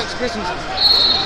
Alex Christensen.